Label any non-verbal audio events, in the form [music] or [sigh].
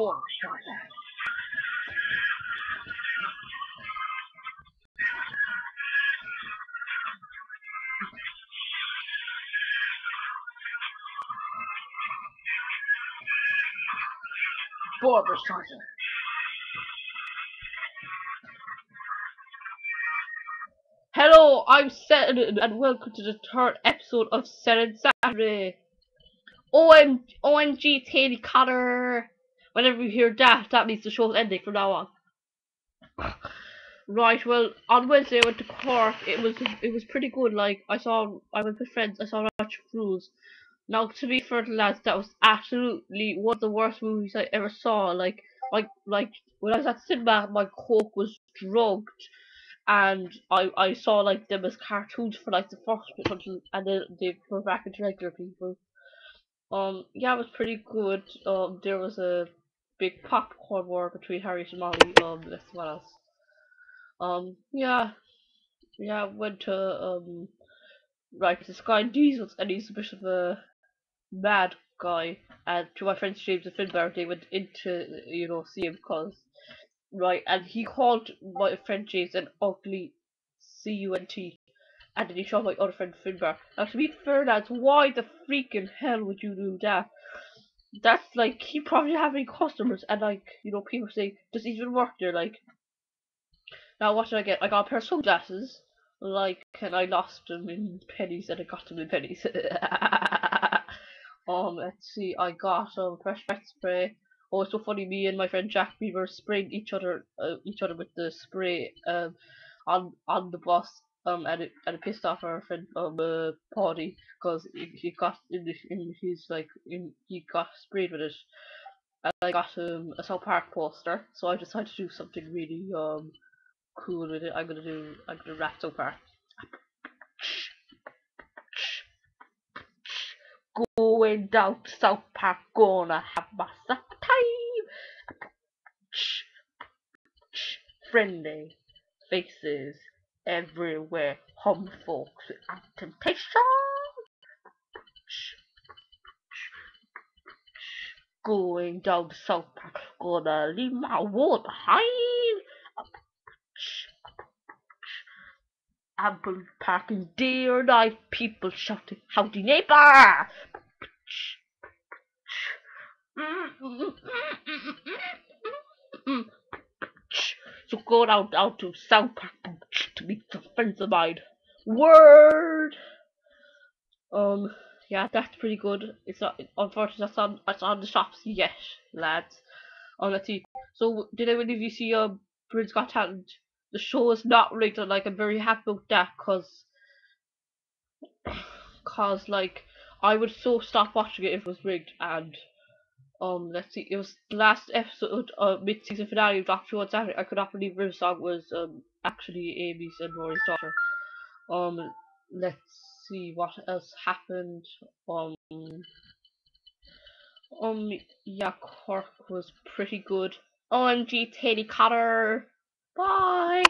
Four percent. Four percent. Hello, I'm Senan, and welcome to the third episode of Senan's Saturday. OM, OMG, Taylor Cotter. Whenever you hear that, that means the show's ending from now on. [sighs] right, well, on Wednesday I went to Cork. It was it was pretty good. Like I saw, I went with friends. I saw Roger Cruise. Now, to be fair to lads, that was absolutely one of the worst movies I ever saw. Like, like, like when I was at cinema, my coke was drugged and I I saw like them as cartoons for like the first bit until and then they were back into regular people. Um yeah it was pretty good. Um there was a big popcorn war between Harry and Molly, um that's what else. Um yeah yeah went to um right this guy Diesels and he's a bit of a mad guy and to my friends James and Finbar they went into you know see him cause right, and he called my friend James an ugly C-U-N-T, and then he shot my other friend Finbar. Now, to be fair, lads, why the freaking hell would you do that? That's like, he probably having customers, and like, you know, people say, does he even work there, like, now what did I get? I got a pair of sunglasses, like, and I lost them in Penneys, and I got them in Penneys. [laughs] um, let's see, I got some um, fresh pet spray, Oh, it's so funny. Me and my friend Jack, we were spraying each other, uh, each other with the spray, um, on on the bus, um, and it and it pissed off our friend um uh, party because he, got in, in his like in he got sprayed with it, and I got um a South Park poster, so I decided to do something really um cool with it. I'm gonna do I'm gonna rap South Park. Going down South Park, gonna have time. friendly faces everywhere, home folks. And temptation. Going down the South Park, gonna leave my wall behind. Ample parking day or night, people shouting, howdy neighbor! So go out out to South Park to of mine. Word. Um. Yeah, that's pretty good. It's not. Unfortunately, that's on. It's on the shops yet, lads. Oh, let's see. So, did anyone of you see uh, Britain's Got Talent? The show is not rigged, like I'm very happy about that, cause, [sighs] cause like I would so stop watching it if it was rigged, and um let's see it was the last episode of mid-season finale of Doctor Who on Saturday. I could not believe song was um actually Amy's and Rory's daughter. Um let's see what else happened. Um um yeah Cork was pretty good. OMG Teddy Cotter Bye